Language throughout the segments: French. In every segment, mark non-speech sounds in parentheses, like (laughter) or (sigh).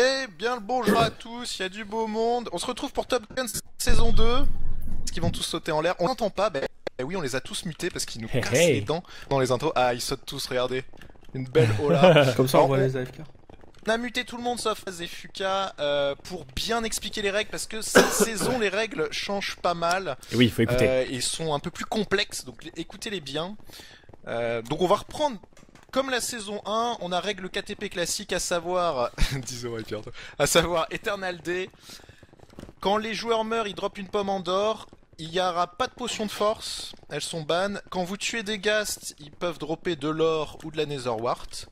Eh bien le bonjour à tous, il y a du beau monde. On se retrouve pour Top Gun saison 2. Est-ce qu'ils vont tous sauter en l'air On n'entend pas, ben eh oui, on les a tous mutés parce qu'ils nous Hey, cassent hey. les dents dans les intros. Ah, ils sautent tous, regardez. Une belle (laughs) hola. Comme ça, on voit les AFK. On a muté tout le monde sauf Zefuka euh, pour bien expliquer les règles parce que cette (laughs) saison les règles changent pas mal Et oui, il faut écouter. euh, et sont un peu plus complexes donc les- écoutez-les bien. Euh, donc on va reprendre comme la saison 1, on a règle KTP classique à savoir 10 euros et puis bientôt. à savoir Eternal Day. Quand les joueurs meurent, ils dropent une pomme en d'or. Il n'y aura pas de potions de force, elles sont ban. Quand vous tuez des ghasts, ils peuvent dropper de l'or ou de la Netherwart.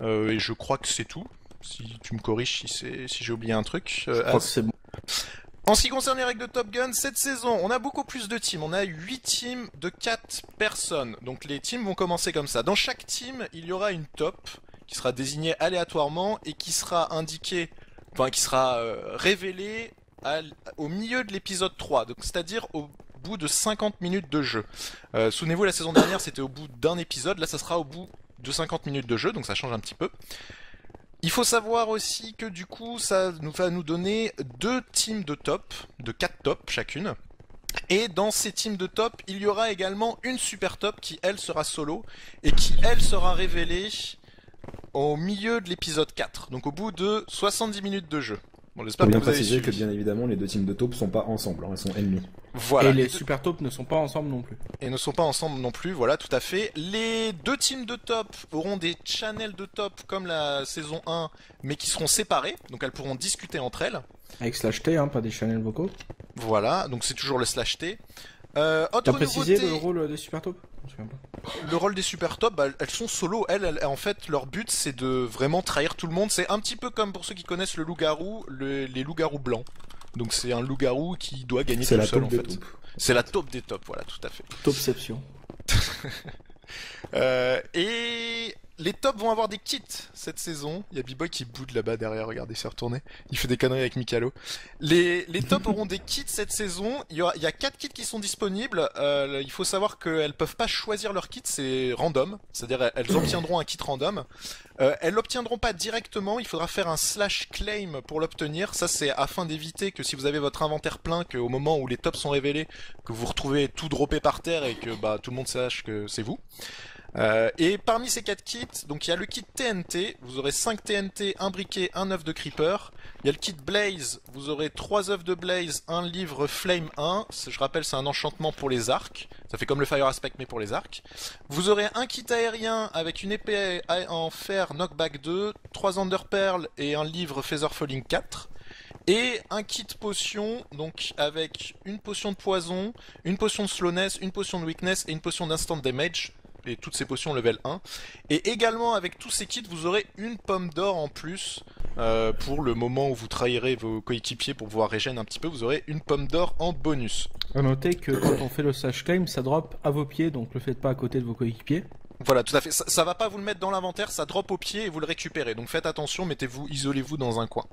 Euh, et je crois que c'est tout. Si tu me corriges si, j'ai oublié un truc. Je Euh, crois As. que c'est bon. En ce qui concerne les règles de Top Gun, cette saison, on a beaucoup plus de teams. On a 8 teams de 4 personnes. Donc les teams vont commencer comme ça. Dans chaque team, il y aura une top qui sera désignée aléatoirement et qui sera indiquée, enfin qui sera euh, révélée au milieu de l'épisode 3. Donc c'est-à-dire au bout de 50 minutes de jeu. Euh, Souvenez-vous, la saison dernière, c'était au bout d'un épisode. Là, ça sera au bout de 50 minutes de jeu, donc ça change un petit peu. Il faut savoir aussi que du coup, ça nous va nous donner deux teams de top, de 4 tops chacune. Et dans ces teams de top, il y aura également une super top qui, elle, sera solo et qui, elle, sera révélée au milieu de l'épisode 4, donc au bout de 70 minutes de jeu. Bon, j'espère Faut que bien vous avez préciser suivi. que bien évidemment les deux teams de taupes sont pas ensemble, hein, elles sont ennemies. Voilà. Et les super tops ne sont pas ensemble non plus. et ne sont pas ensemble non plus, voilà, tout à fait. Les deux teams de top auront des channels de top comme la saison 1, mais qui seront séparés, donc elles pourront discuter entre elles. Avec slash T, hein, pas des channels vocaux. Voilà, donc c'est toujours le slash T. Euh, T'as précisé nouveauté, le rôle des super pas. le rôle des super top, bah, elles sont solo. Elles, elles- en fait, leur but c'est de vraiment trahir tout le monde. C'est un petit peu comme pour ceux qui connaissent le loup-garou, le- les loups-garous blancs. Donc c'est un loup-garou qui doit gagner tout seul en fait. C'est la taupe des tops, voilà, tout à fait. Topception. (laughs) Euh, et les tops vont avoir des kits cette saison. Il y a B-Boy qui boude là-bas derrière, regardez, s'est retourné. Il fait des conneries avec Mikalo. Les, les tops (laughs) auront des kits cette saison. Il y, aura, il y a quatre kits qui sont disponibles. Euh, il faut savoir qu'elles peuvent pas choisir leur kit, c'est random. C'est-à-dire elles (coughs) obtiendront un kit random. Euh, elles l'obtiendront pas directement, il faudra faire un slash claim pour l'obtenir. Ça c'est afin d'éviter que si vous avez votre inventaire plein, qu'au moment où les tops sont révélés, que vous retrouvez tout droppé par terre et que bah, tout le monde sache que c'est vous. Euh, et parmi ces quatre kits, donc il y a le kit TNT, vous aurez 5 TNT, un briquet, un œuf de creeper. Il y a le kit Blaze, vous aurez 3 œufs de Blaze, un livre Flame 1. C'est- Je rappelle, c'est un enchantement pour les arcs. Ça fait comme le Fire Aspect mais pour les arcs. Vous aurez un kit aérien avec une épée en fer Knockback 2, 3 Underpearl et un livre Feather Falling 4. Et un kit potion, donc avec une potion de poison, une potion de slowness, une potion de weakness et une potion d'instant damage. Et toutes ces potions level 1. Et également avec tous ces kits, vous aurez une pomme d'or en plus. euh, pour le moment où vous trahirez vos coéquipiers pour pouvoir régénérer un petit peu, vous aurez une pomme d'or en bonus. À noter que quand on fait le slash claim, ça drop à vos pieds, donc le faites pas à côté de vos coéquipiers. Voilà, tout à fait. Ça, ça va pas vous le mettre dans l'inventaire, ça drop au pied et vous le récupérez. Donc faites attention, mettez-vous, isolez-vous dans un coin.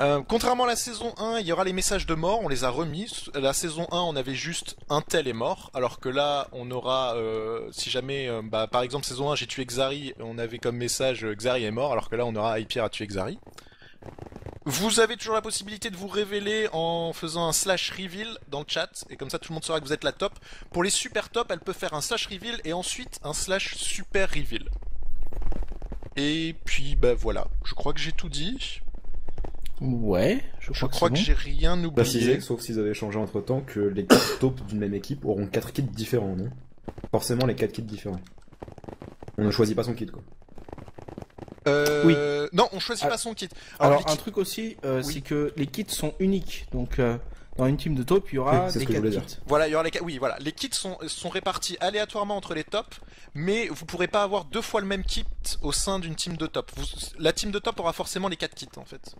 Euh, contrairement à la saison 1, il y aura les messages de mort, on les a remis. La saison 1, on avait juste un tel est mort, alors que là, on aura, euh, si jamais, euh, bah, par exemple, saison 1, j'ai tué Xari, on avait comme message euh, Xari est mort, alors que là, on aura Hypierre a tué Xari. Vous avez toujours la possibilité de vous révéler en faisant un slash reveal dans le chat, et comme ça tout le monde saura que vous êtes la top. Pour les super top, elle peut faire un slash reveal et ensuite un slash super reveal. Et puis bah voilà, je crois que j'ai tout dit. Ouais, je Je crois, que, j'ai rien oublié. Préciser, sauf s'ils avaient changé entre temps, que les quatre (coughs) taupes d'une même équipe auront quatre kits différents, non? Forcément les quatre kits différents. On ne choisit pas son kit quoi. Euh... Non, on choisit Ah. pas son kit. Alors, Alors, un kits- truc aussi, euh, Oui. c'est que les kits sont uniques. Donc, euh, dans une team de top, il y aura Oui, c'est des ce que je 4 voulais kits. Voilà, il y aura les... oui, voilà, les kits sont, sont répartis aléatoirement entre les tops, mais vous pourrez pas avoir deux fois le même kit au sein d'une team de top. Vous- La team de top aura forcément les quatre kits en fait.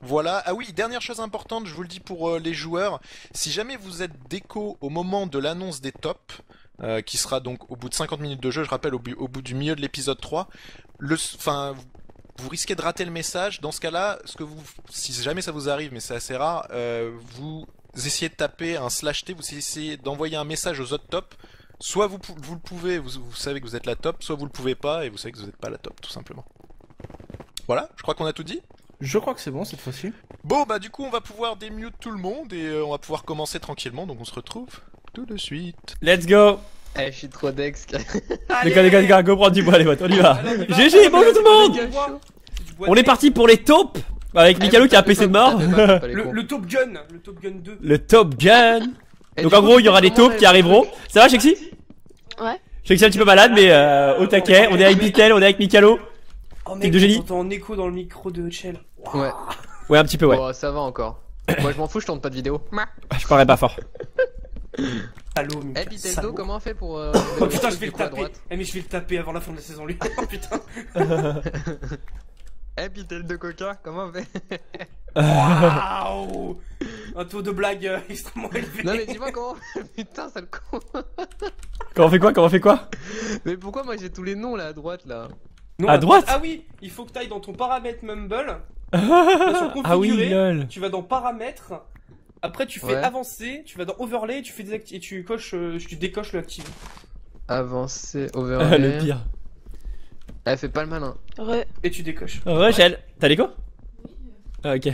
Voilà. Ah oui, dernière chose importante, je vous le dis pour euh, les joueurs. Si jamais vous êtes déco au moment de l'annonce des tops, euh, qui sera donc au bout de 50 minutes de jeu, je rappelle au, bout du milieu de l'épisode 3, le, enfin, vous- risquez de rater le message. Dans ce cas-là, si jamais ça vous arrive, mais c'est assez rare, euh, vous essayez de taper un slash T, vous essayez d'envoyer un message aux autres tops. Soit vous le pouvez, vous, vous savez que vous êtes la top, soit vous le pouvez pas et vous savez que vous n'êtes pas la top, tout simplement. Voilà, je crois qu'on a tout dit. Je crois que c'est bon cette fois-ci. Bon, bah du coup, on va pouvoir démute tout le monde et euh, on va pouvoir commencer tranquillement. Donc on se retrouve tout de suite. Let's go Eh, je suis trop dex. Les gars, les gars, les gars, go prendre du bois, les potes, on y va GG, bonjour tout le monde On est parti pour les taupes Avec Mikalo qui a un PC de mort Le, le Top Gun, le Top Gun 2. Le Top Gun Donc en gros, il y aura des taupes qui arriveront. Ça va, Shexy? Ouais. Shexy un petit peu malade, mais euh, au taquet. On est avec Bitel, on est avec Mikalo. Oh Truc de génie. T'entends en écho dans le micro de Chell. Ouais. Ouais, un petit peu, ouais. Bon, ça va encore. Moi, je m'en fous, je tourne pas de vidéo. Je parlerai pas fort. Allô, Eh, Mika, Piteldo, comment on fait pour. euh, Oh putain, je vais le taper. droite Eh, mais je vais le taper avant la fin de la saison, lui. (laughs) Oh putain. (laughs) Eh, Piteldo Coca, comment on fait Waouh (laughs) Un taux de blague euh, extrêmement élevé. Non, mais dis-moi comment. Putain, sale con. Comment on fait quoi Comment on fait quoi? Mais pourquoi moi j'ai tous les noms là à droite là? Non, À droite Ah oui, il faut que t'ailles dans ton paramètre Mumble. (laughs) Ah oui, lol. Tu vas dans paramètres. Après, tu fais Ouais. avancer. Tu vas dans overlay. Tu fais désacti- et tu coches. euh, tu décoches le active. Avancer, (laughs) Ah, overlay. le pire. Elle fait pas le malin. Re. Et tu décoches. Rachel, t'as l'écho Ah, ok.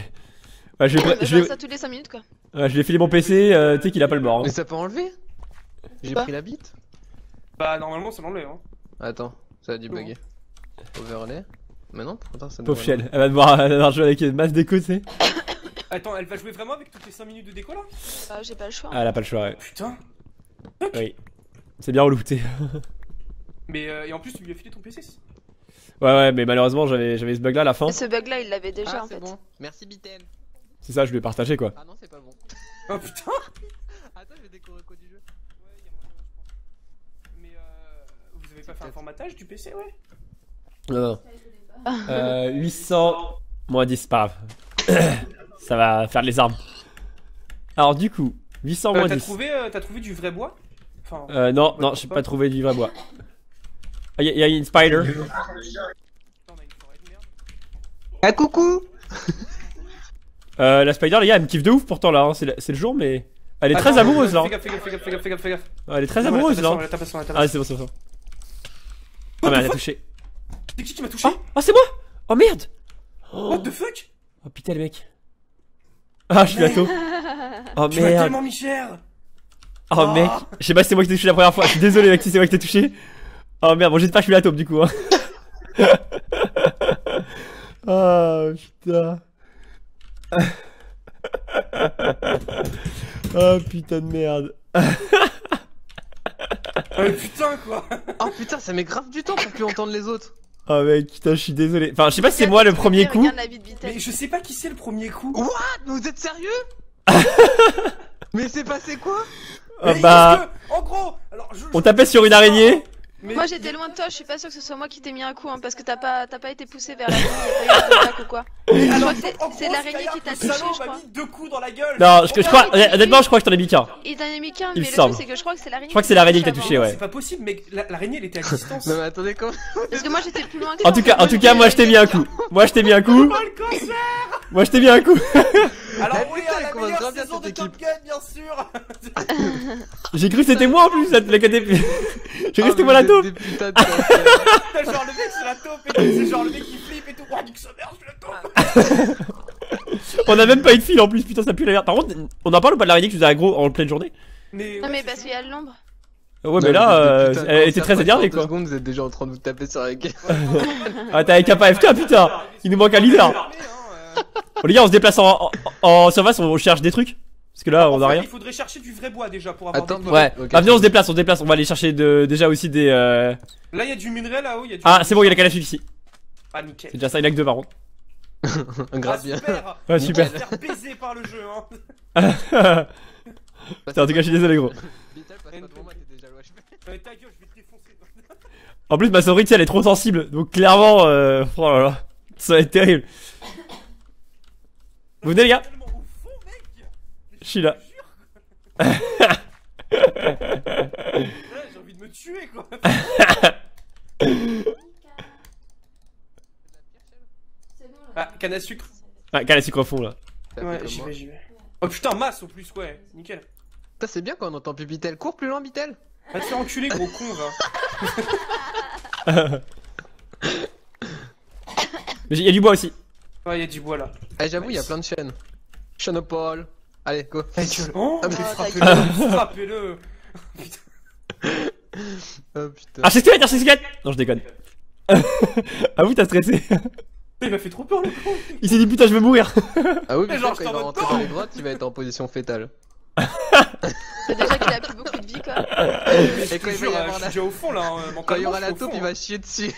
Ouais, je vais, va je faire vais, ça toutes les 5 minutes quoi. ouais, je vais filer mon PC, euh, tu sais qu'il a pas le bord. hein. Mais ça peut enlever J'ai Pas. pris la bite Bah, normalement, ça l'enlève. Hein. Attends, ça a dû bugger. Overlay Mais non, pourtant ça me Pauvre Shell, elle va devoir, elle va devoir jouer avec une masse d'écho, tu sais. (coughs) Attends, elle va jouer vraiment avec toutes les 5 minutes de déco là? Ah, j'ai pas le choix. Ah, elle a pas le choix, ouais. Putain. Oui. C'est bien relou, tu sais. (laughs) Mais euh, et en plus, tu lui as filé ton PC. Ouais, ouais, mais malheureusement, j'avais, j'avais ce bug là à la fin. Et ce bug là, il l'avait déjà Ah, en fait. bon. Merci Bitel. C'est ça, je lui ai partagé quoi. Ah non, c'est pas bon. Oh putain. (laughs) Attends, je vais décorer quoi du jeu Ouais, y a moyen, je pense. Mais euh, vous avez pas fait un formatage du PC, ouais? Non. Euh, 800 moins 10, c'est pas grave. (coughs) ça va faire les armes. Alors, du coup, 800 Euh, moins T'as 10. trouvé, euh, t'as trouvé du vrai bois? Enfin. Euh, non, non, j'ai pas trouvé du vrai bois. Ah, y, a- y a une spider. Ah, coucou Euh, la spider, les gars, elle me kiffe de ouf pourtant là. hein. C'est le, jour, mais. Elle est très amoureuse là. Fais gaffe, fais gaffe, fais gaffe, fais gaffe, fais gaffe, fais gaffe. Ouais, Elle est très amoureuse là. la Ah, c'est bon, c'est bon. Ah, mais elle a touché. C'est qui qui m'a touché Ah, ah, c'est moi Oh merde What the fuck Oh putain, le mec. Ah, je suis lato. (laughs) Oh Tu merde. tellement mis cher Oh mec. Je sais pas si c'est moi qui t'ai touché la première fois. Je suis désolé, mec, si c'est moi qui t'ai touché. Oh merde, bon, j'espère que je suis la taupe du coup. Hein. oh (laughs) putain. (laughs) oh putain de merde. Euh, putain quoi Oh putain, ça met grave du temps pour plus entendre les autres. Oh mec, putain, je suis désolé. Enfin, je sais pas si c'est moi le premier coup. Mais je sais pas qui c'est le premier coup What? Mais vous êtes sérieux? (laughs) Mais c'est passé quoi? Ah Mais bah, parce que, en gros, alors je, on tapait sur une araignée. Mais- Moi j'étais loin de toi, je suis pas sûr que ce soit moi qui t'ai mis un coup hein, parce que t'as pas, t'as pas été poussé vers la ligne, a pas eu de ou quoi. (laughs) Mais Je alors, crois que c'est- l'araignée qui t'a le touché, je crois. mis deux coups dans la gueule Non, je, je crois, honnêtement, je crois que t'en as mis qu'un. Il t'en a mis qu'un, Il mais me le semble. truc c'est que je crois que c'est l'araignée. Je crois que c'est l'araignée qui t'a touché, ouais. C'est pas possible, mec, la- l'araignée elle était à distance. Non mais attendez, comment Parce que moi j'étais plus loin que En toi, tout cas, en tout cas, moi je t'ai mis un coup. Moi je t'ai mis un coup. Le Moi je t'ai mis un coup. (laughs) Alors oui, putain, la meilleure saison de Top. Gun, bien sûr (laughs) J'ai cru que c'était moi en plus, la, la (laughs) KDP. J'ai cru que c'était Ah, moi la taupe. Genre le mec c'est la taupe et tout, c'est genre le mec qui flippe et tout. Oh, sa mère, je la taupe (laughs) On a même pas eu de fil en plus, putain, ça pue la merde. Par contre, on en parle ou pas de l'araignée que je faisais aggro en pleine journée Mais, Non mais c'est parce qu'il y a de l'ombre. Ouais, Non, mais là, euh, elle était très quoi. énervée quoi. secondes, vous êtes déjà en train de vous taper sur la gueule. Ah, t'as avec un FK, putain. Il nous manque un leader. Bon, les gars, on se déplace en, en, en surface, on cherche des trucs. Parce que là, on a rien. Il faudrait chercher du vrai bois déjà pour avoir Attends, des... Ouais, Ok. bah venez, on se déplace, on se déplace. On va aller chercher de, déjà aussi des. Euh... Là il y a du minerai là-haut, il y a du... Ah, c'est bon, il y a la canne à suite ici. Ah nickel. C'est déjà ça, il a que deux par contre. (laughs) Grave Ah, bien. super (laughs) Ouais, super. On va se faire baiser par le jeu hein Putain, en tout cas, je suis désolé, gros. Vital, passe pas devant moi, t'es déjà loin. Ta gueule, je vais te défoncer. En plus, ma souris, elle est trop sensible. Donc, clairement, euh... oh là là, ça va être terrible. Vous venez, les gars Je suis là. (laughs) J'ai envie de me tuer quoi (laughs) Ah, canne à sucre. Ah, canne à sucre au fond, là. Ouais, j'y vais, j'y vais. Oh putain, masse au plus, ouais, nickel. Putain, c'est bien quand on entend Pipitel. Cours plus loin, Bitel. Va te faire enculer, gros con, va. (laughs) Mais il y a du bois aussi. Ouais, y'a du bois là. Eh, j'avoue, il y a plein de chaînes. Chaînopole. Allez, go. (laughs) Oh, Ah, frappez-le, frappez-le. (laughs) Oh putain. Ah, c'est squelette, c'est squelette Non, je déconne. (laughs) ah oui, t'as stressé. Il m'a fait trop peur le con. Il s'est dit putain, je vais mourir. Ah oui, mais Genre, quand il va rentrer dans les grottes, il va être en position fétale. C'est déjà qu'il a plus beaucoup de vie, quoi. Et quand il va y avoir la... au fond là. hein, Quand il y aura la taupe, il hein. va chier dessus.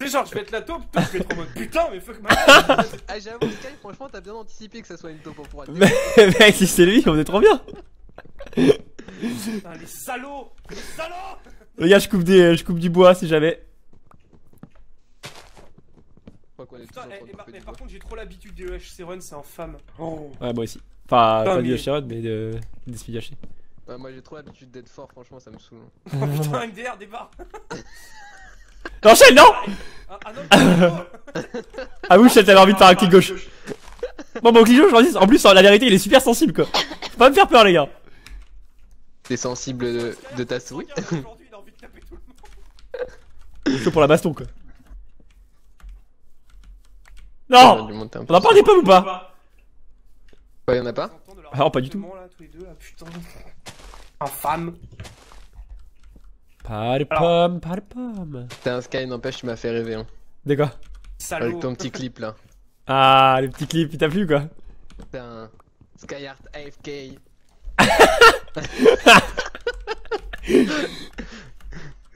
C'est genre, je vais être la taupe, toi, je vais être en mode putain, mais fuck ma. Ah, j'avoue, Sky, franchement, t'as bien anticipé que ça soit une taupe pour pouvoir le (laughs) Mais mec, si c'est lui, on est trop bien. Putain, les salauds Les salauds Les gars, je coupe, des, je coupe du bois si jamais. Putain, eh, de eh, par, contre, j'ai trop l'habitude des EHC Run, c'est infâme. Oh. Ouais, moi aussi. Enfin, Putain, pas du mais- Sharon, mais de, des Speed Ouais, moi j'ai trop l'habitude d'être fort, franchement, ça me saoule. Oh (laughs) putain, MDR, débarre Enchaîne, non Ah, ah non, Ah oui, t'avais envie de faire un clic gauche. Bon, mon clic gauche, j'en dis- en plus, la vérité, il est super sensible quoi. Faut pas me faire peur, les gars. T'es sensible de, de ta souris? Aujourd'hui, il a envie de taper tout le monde. Chaud pour la baston quoi. On a Non On en parle des pommes ou pas? Ouais, y'en a pas? Ah non, pas du tout. comportement, Là, tous les deux, là, putain. Infâme. Pas de pommes, pas de pommes. T'as un Sky, n'empêche, tu m'as fait rêver. Hein. D'accord. Salaud. Avec ton petit clip là. Ah, le petit clip, il t'a plu quoi T'as un Skyheart AFK.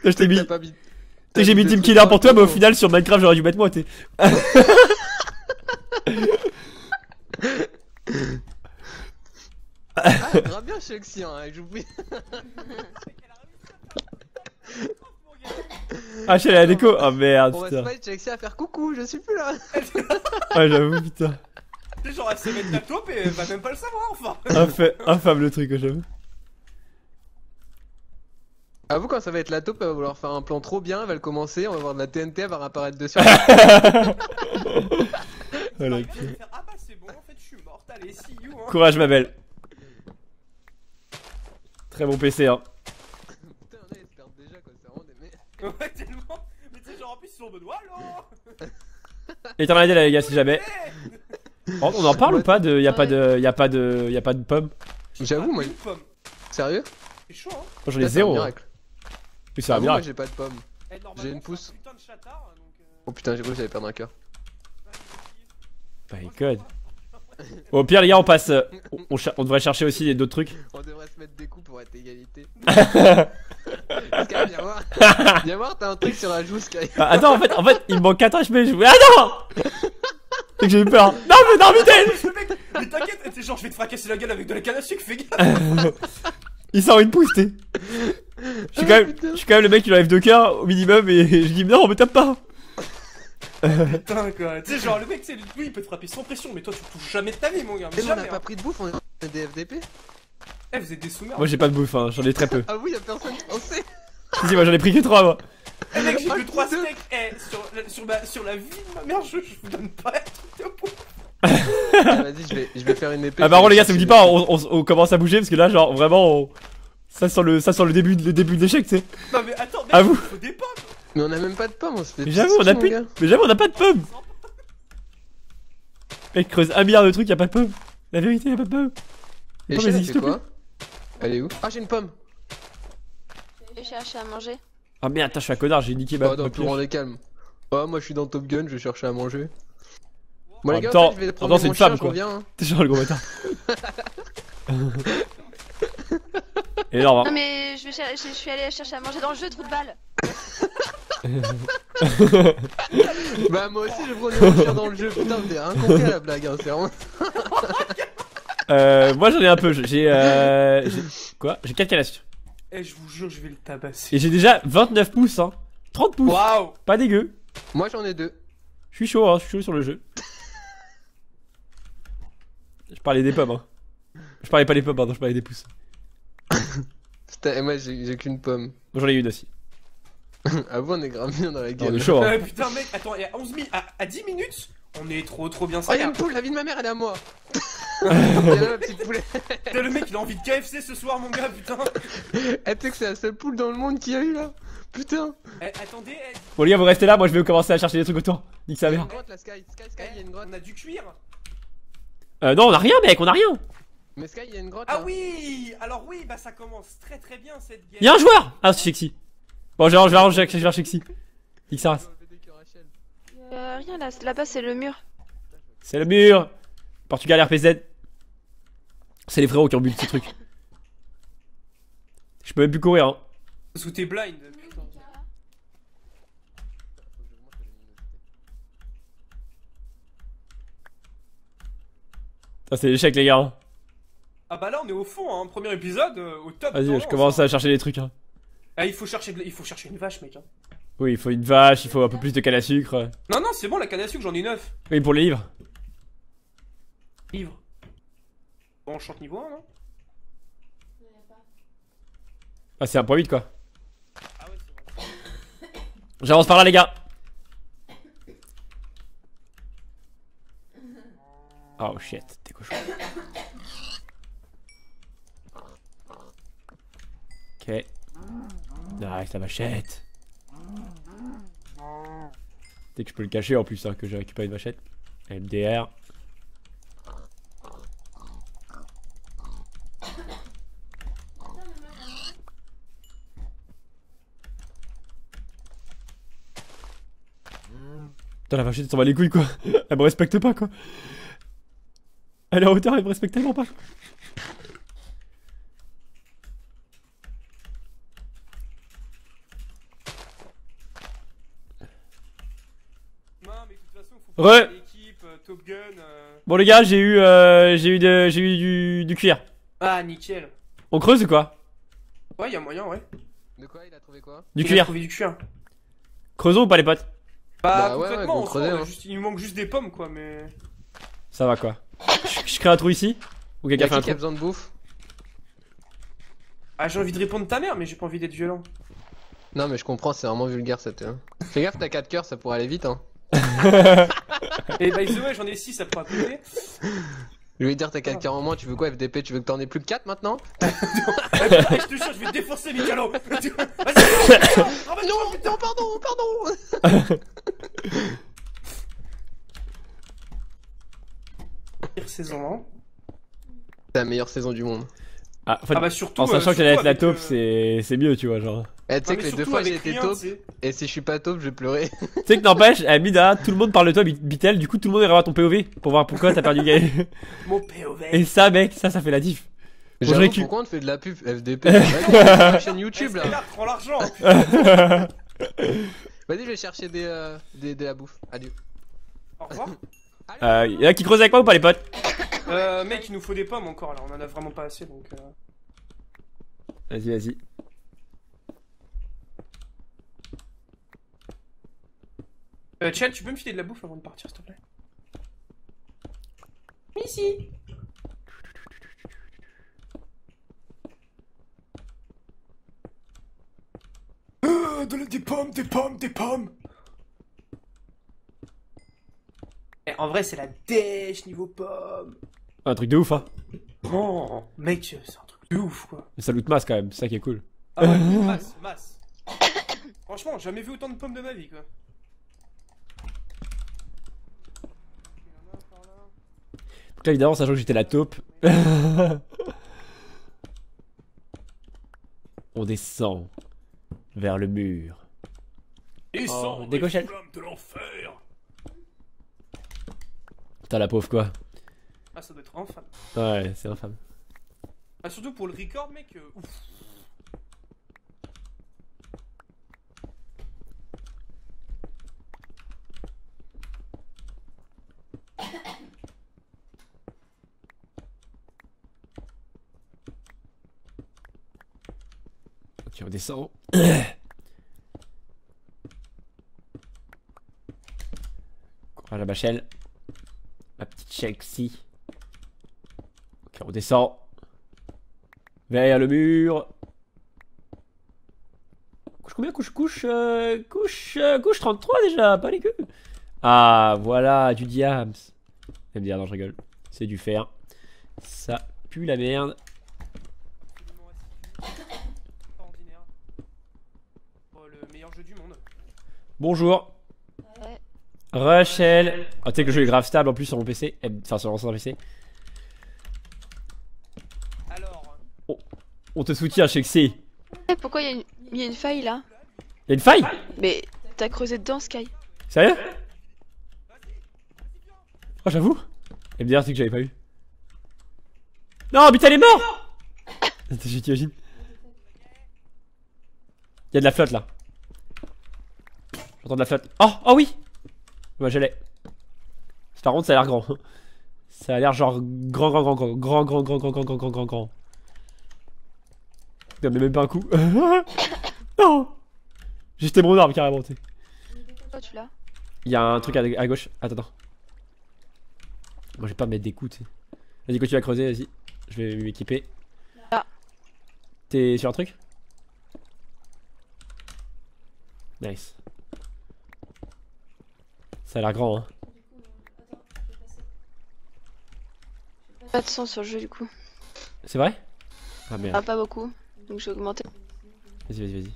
Je t'ai mis. J'ai mis Team Killer pour toi, mais au final, sur Minecraft, j'aurais dû mettre moi, t'es. Ah, grave bien chez Oxy, hein, j'oublie. (laughs) (laughs) Ah, je suis allé à la déco. Oh merde, On va se putain. mettre chez Oxy à faire coucou, je suis plus là. (laughs) Ouais, j'avoue, putain. C'est genre, elle sait mettre la taupe et elle va même pas le savoir, enfin. Infa- Infâme le truc, j'avoue. Avoue, quand ça va être la taupe, elle va vouloir faire un plan trop bien, elle va le commencer, on va voir de la TNT, elle va réapparaître dessus. (laughs) Oh, la Elle va queue. faire, ah bah c'est bon, en fait, je suis morte, allez, see you, hein. Courage, ma belle. Très bon PC, hein. Putain, là, ils se perdent déjà, quoi, c'est vraiment des merdes. (laughs) Ouais, tellement. Mais tu sais, genre, en plus, ils sont en mode, Wallo Et t'en as dit là, les gars, si jamais. Oh, on en parle ou pas de. Y a pas de. Y a pas de. Y a pas de pommes J'avoue, moi, Une pomme. sérieux? C'est chaud, hein. Moi, j'en ai Putain, c'est un zéro. hein. miracle. Oui, c'est un Avoue, moi, miracle. j'ai pas de pommes. Eh, J'ai une pousse. Putain de chatard, donc. euh, Oh putain, j'ai cru que j'allais perdre un cœur. My god. Au pire, les gars, on passe. euh, on, devrait chercher aussi d'autres trucs. On devrait se mettre des coups pour être égalité. (laughs) Sky, viens voir. Viens voir, t'as un truc sur la joue, Sky. Ah, attends, en fait, en fait, il me manque 4 HP. Je... Ah non C'est que j'ai eu peur. Non, mais non, putain Le mec, mais t'inquiète, genre, je vais te fracasser la gueule avec de la canne à sucre, fais gaffe. (laughs) Il sort une pousse, t'es. Je suis quand même, je suis quand même le mec qui enlève deux cœurs au minimum et (laughs) je dis non, me tape pas. (laughs) Putain, quoi. Tu sais, genre, le mec, c'est lui, il peut te frapper sans pression, mais toi, tu touches jamais de ta vie, mon gars. Mais Mais on a pas hein. pris de bouffe, on est des FDP. Eh, vous êtes des sous Moi, j'ai pas de bouffe, hein, j'en ai très peu. Ah oui, y'a personne qui en sait. Si, si, moi j'en ai pris que 3 moi. Eh, mec, j'ai Ah, que 3 putain. steaks. Eh, sur la, sur, ma, sur la vie de ma mère, je, je vous donne pas un truc de pouf. (laughs) Ah, Vas-y, je vais, je vais faire une épée. Ah, par contre, les gars, ça vous dit pas, on, on- on commence à bouger parce que là, genre, vraiment, on- ça sent le, ça sent le début, le début de l'échec, tu sais. Non, mais attends, mec, À vous. faut des pommes. Mais on a même pas de pommes, on se fait. Mais j'avoue, on a plus, gars. mais j'avoue, on a pas de pommes. Mec, creuse un milliard de trucs, y a pas de pommes. La vérité, y a pas de pommes. Les Et pommes, elles plus. quoi Elle est où Ah, j'ai une pomme. J'ai cherché à manger. Ah merde, attends, je suis un connard, j'ai niqué ma, Bah, le plus pioche. grand des calmes. Oh, moi je suis dans Top Gun, je vais chercher à manger. Bon, En les gars, temps- en fait, je vais en prendre mon chien, je quoi. reviens. hein. T'es genre le gros bâtard. (laughs) Énorme, Non mais je, vais cher- je, je suis allée chercher à manger dans le jeu, trou de balle. (laughs) Bah, moi aussi je prenais mon chien dans le jeu. Putain, t'es incompris à la blague, hein, c'est vraiment. (laughs) Euh, moi j'en ai un peu, j'ai, euh, j'ai- quoi? J'ai 4 canasses. Eh, je vous jure, je vais le tabasser. Et j'ai déjà 29 pouces, hein. 30 pouces. Waouh. Pas dégueu. Moi j'en ai deux. Je suis chaud, hein, je suis chaud sur le jeu. (laughs) Je parlais des pommes, hein. Je parlais pas des pommes, pardon, je parlais des pouces. Putain, et moi j'ai j'ai qu'une pomme. Moi j'en ai une aussi. (laughs) Avoue, on est grave bien dans la gueule. on est chaud, hein. Euh, putain, mec, attends, et à 11 000, à, à 10 minutes, on est trop trop bien Oh, y'a une poule, la vie de ma mère, elle est à moi. (laughs) Là, le mec, il a envie de KFC ce soir, mon gars, putain. (laughs) Eh, tu sais que c'est la seule poule dans le monde qu'il y a eu là Putain Eh, attendez, eh, Bon, les gars, vous restez là, moi je vais commencer à chercher des trucs autour. Nique sa Il y a mère. une grotte là, Sky, Sky, Sky, il y a une grotte. on a du cuir. Euh, non, on a rien, mec, on a rien. Mais Sky, il y a une grotte Ah là. oui Alors oui, bah ça commence très très bien cette guerre. Y'a un joueur Ah, c'est Shexy. Bon, je vais je vais arranger- je vais race. Euh, rien là, là-bas c'est le mur. C'est le mur. Portugal RPZ. C'est les frérots qui ont bu ce truc. Je peux même plus courir, hein. Sous tes blind, putain. Ça, c'est l'échec, les gars. Ah bah là on est au fond, hein. premier épisode, euh, au top. Vas-y, je commence à chercher des trucs. Hein. Ah il faut chercher, de- il faut chercher une vache mec. Hein. Oui, il faut une vache, il faut un peu plus de canne à sucre. Non non c'est bon la canne à sucre j'en ai 9. Oui, pour les livres. Livre. Bon on chante niveau 1 non? Ah, c'est un point 8 quoi. Ah ouais c'est vrai. J'avance par là, les gars. Oh shit, t'es cochon. Ok. Nice, la machette. Dès que je peux le cacher en plus, hein, que j'ai récupéré une machette. MDR. Putain, la machette, s'en va les couilles quoi. Elle me respecte pas quoi. Elle est en hauteur, elle me respecte tellement pas. Non mais de l'équipe, euh, Top Gun. euh. Bon les gars, j'ai eu, euh, j'ai eu, de, j'ai eu du, du cuir. Ah nickel. On creuse ou quoi? Ouais y a moyen ouais. De quoi Il a trouvé quoi? Du Il a cuir. trouvé du cuir. Creusons ou pas les potes? Bah, Bah ouais, ouais, concrètement, qu'on on creusait, hein. juste- il nous manque juste des pommes quoi, mais. Ça va quoi. Je, je crée un trou ici? Ou quelqu'un fait un qui a besoin de bouffe? Ah, j'ai envie de répondre ta mère, mais j'ai pas envie d'être violent. Non, mais je comprends, c'est vraiment vulgaire cette. Hein. Fais gaffe, t'as 4 cœurs, ça pourrait aller vite. Hein. (laughs) Et by the way, j'en ai 6 à pas côté. Je vais dire, t'as 4 cœurs en moins, tu veux quoi, FDP Tu veux que t'en aies plus que 4 maintenant (laughs) Eh, je te jure, je vais te défoncer, Mikalo Vas-y, (laughs) ramène-toi, Non, putain. pardon, pardon Pire saison, hein. C'est la meilleure saison du monde. Ah, en fait, Ah bah surtout. en sachant euh, qu'elle allait être la taupe, c'est c'est mieux, tu vois, genre. Eh, tu sais que les deux fois j'ai été taupe, et si je suis pas taupe, je vais pleurer. (laughs) Tu sais que n'empêche, eh, Mida, tout le monde parle de toi, Bit- Bitel, du coup tout le monde ira voir ton POV pour voir pourquoi t'as perdu gagné. (laughs) Mon POV. Et ça, mec, ça, ça fait la diff. J'avoue, récup. pourquoi on te fait de la pub FDP la chaîne YouTube là. là. prends l'argent. (laughs) Vas-y, je vais chercher des, euh, des, de la bouffe. Adieu. Au revoir. Euh, y'en a qui creusent avec moi ou pas, les potes? Euh, mec, il nous faut des pommes encore là, on en a vraiment pas assez donc. euh. Vas-y, vas-y. Euh, Chad, tu peux me filer de la bouffe avant de partir, s'il te plaît? Ici. Euh, de la- des pommes, des pommes, des pommes. Eh, en vrai, c'est la dèche niveau pommes. Un truc de ouf, hein. Oh, mec, c'est un truc de ouf quoi. Mais ça loot masse quand même, c'est ça qui est cool. Ah ouais, (laughs) masse, masse. Franchement, jamais vu autant de pommes de ma vie quoi. Donc là, évidemment, sachant que j'étais la taupe. (laughs) On descend vers le mur. Et Oh, des de l'enfer. Putain, la pauvre quoi. Ah, ça doit être infâme. Ouais, c'est infâme. Ah, surtout pour le record, mec, euh, ouf. Ok, on descend. (coughs) Courage à Bachel. Ma petite Chelsea. Ok, on descend. Vers le mur. Couche combien? Couche, couche, euh, couche, euh, couche 33 déjà, pas les queues. Ah, voilà, du diams. Elle me dire, non, je rigole. C'est du fer. Ça pue la merde. Absolument assidu. Pas ordinaire. Oh, le Bonjour. Ouais. Rachel. Ah, tu sais que le jeu est grave stable en plus sur mon PC. Eh, Enfin, sur l'ancien PC. Alors, On te soutient, je sais que c'est. Eh, pourquoi il y, a une- il y a une faille là? Y'a une faille? Mais t'as creusé dedans, Sky? Sérieux? Oh, j'avoue. Et dire, c'est que j'avais pas eu. Non, putain, elle est mort Attends, (coughs) je t'imagine. Y'a de la flotte là. J'entends de la flotte. Oh, oh oui Ouais, je l'ai. Par contre, ça a l'air grand. Ça a l'air genre grand, grand, grand, grand, grand, grand, grand, grand, grand, grand, grand, grand, grand. Putain, mais même pas un coup. non J'ai jeté mon arme carrément, tu sais. Tu l'as Il y a un truc à, à gauche. Attends, attends. Moi, je vais pas mettre des coups, tu sais. Vas-y, continue à creuser, vas-y. Je vais m'équiper. Ah. T'es sur un truc Nice. Ça a l'air grand, hein. Pas de sang sur le jeu du coup. C'est vrai? Ah merde. Ah, pas beaucoup. Donc je vais augmenter. Vas-y, vas-y, vas-y.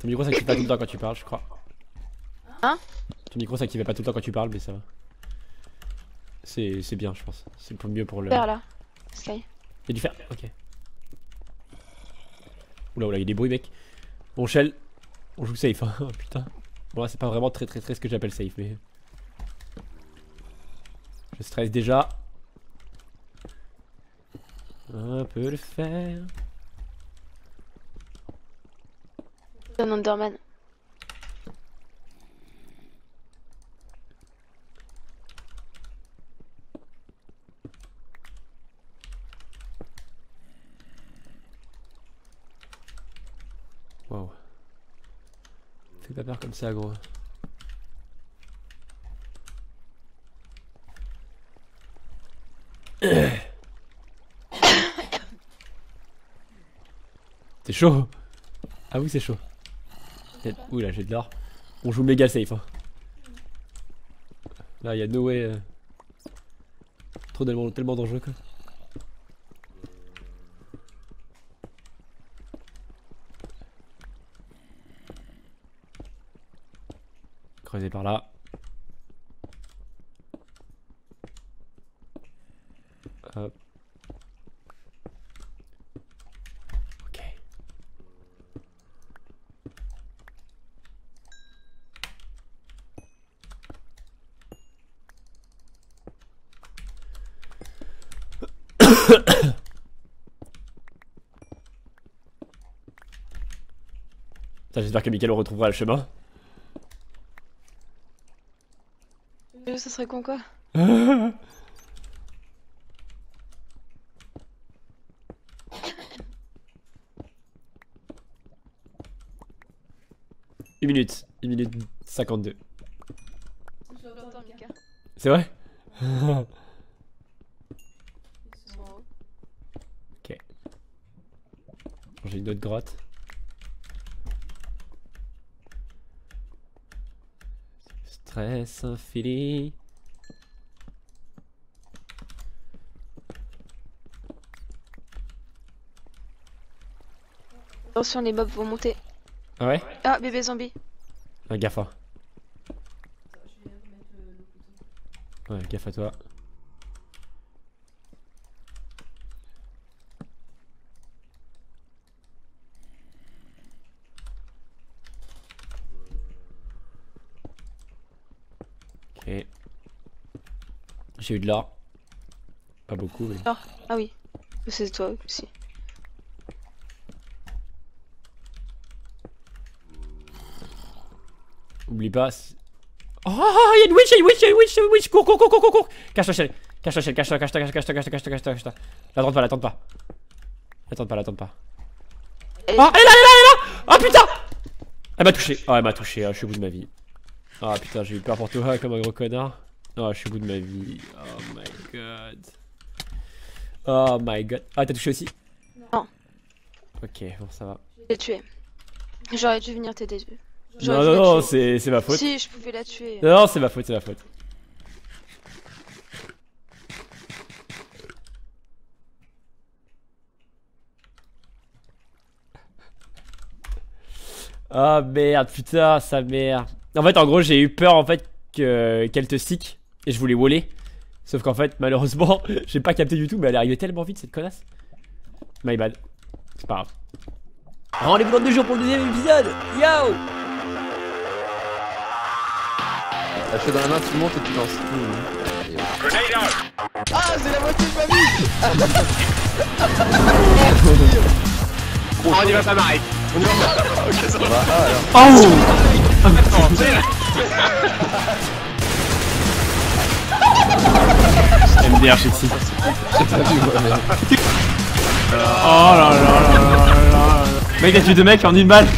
Ton micro s'active pas tout le temps quand tu parles, je crois. Hein? Ton micro s'active pas tout le temps quand tu parles, mais ça va. C'est bien, je pense. C'est mieux pour le. Faire là. Sky. Y'a du fer Ok. Oula, oula, y'a des bruits, mec. Bon, Shell, on joue safe, hein. (laughs) Putain. Bon, là, c'est pas vraiment très, très, très ce que j'appelle safe, mais. Je stresse déjà. Un peu le fer. Un Enderman. Wow. Fais pas peur comme ça, gros. (coughs) C'est chaud? Ah oui c'est chaud. Ouh là j'ai de l'or. On joue méga safe hein. Là y'a no way. euh, Trop tellement, tellement dangereux quoi. Creuser par là. Hop. Ok. (coughs) Putain, J'espère que Mickaël retrouvera le chemin. Euh, Ça serait con quoi (laughs) Une minute. Une minute 52. J'entends Mika. C'est vrai? (laughs) J'ai une autre grotte. Stress infini. Attention, les mobs vont monter. Ah ouais? Ah, bébé zombie. Ah, gaffe. hein. Ouais, gaffe à toi. Ok. J'ai eu de l'or. Pas beaucoup, mais. Ah oui. C'est toi aussi. Oublie pas. Oh, il y a une witch, il y a une witch, il y a une witch, il y a une witch. Cours, cours, cours, cours, cours, cours. Cache-toi, Shell. Cache-toi, Shell. Cache-toi, cache-toi, cache-toi, cache-toi, cache-toi, cache-toi, cache-toi, cache-toi. La tente pas, la tente pas. La tente pas, la tente pas. Oh, elle est là, elle est là, elle est là. Oh putain. Elle m'a touché. Oh, elle m'a touché. Oh, je suis au bout de ma vie. Oh putain, j'ai eu peur pour toi comme un gros connard. Oh, je suis au bout de ma vie. Oh my god. Oh my god. Ah, t'as touché aussi? Non. Ok, bon, ça va. Je l'ai tué. J'aurais dû venir t'aider. Non, non, non, c'est ma faute. Si, je pouvais la tuer. Non, c'est ma faute, c'est ma faute. Ah merde, putain, sa mère. En fait, en gros, j'ai eu peur en fait que- qu'elle te stick et je voulais voler. Sauf qu'en fait, malheureusement, (laughs) j'ai pas capté du tout, mais elle est arrivée tellement vite cette connasse. My bad. C'est pas grave. Rendez-vous dans deux jours pour le deuxième épisode. Yo La cheveux dans la main, tu montes et tu lances. Ah, c'est la moitié de ma vie On y va pas marrer. Oh MDR sexy. Oh là là là là là. Mec, t'as tué deux mecs en une balle?